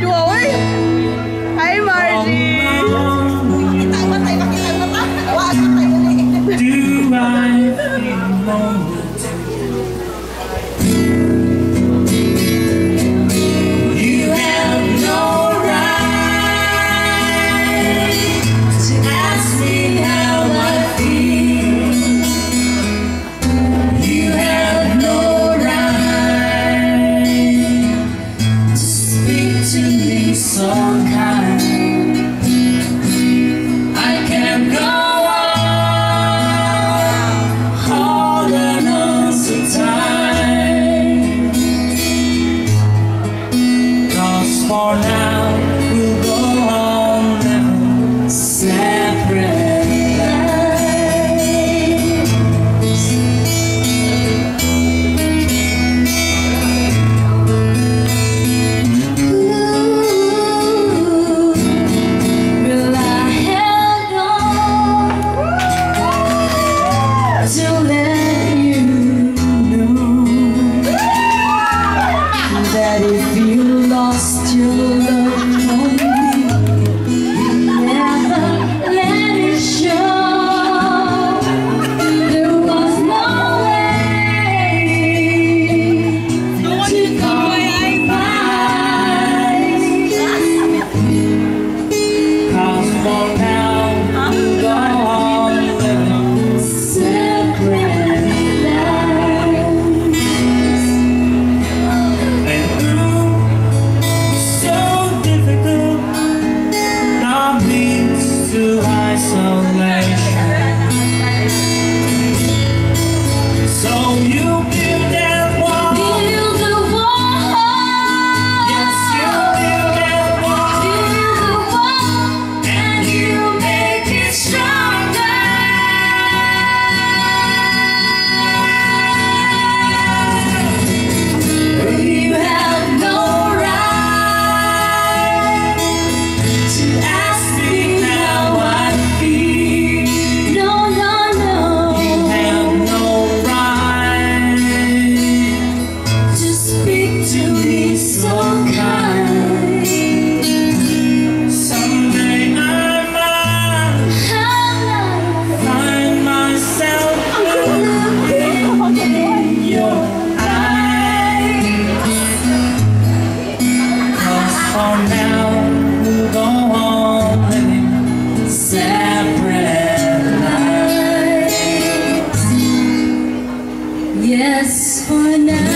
do our for now.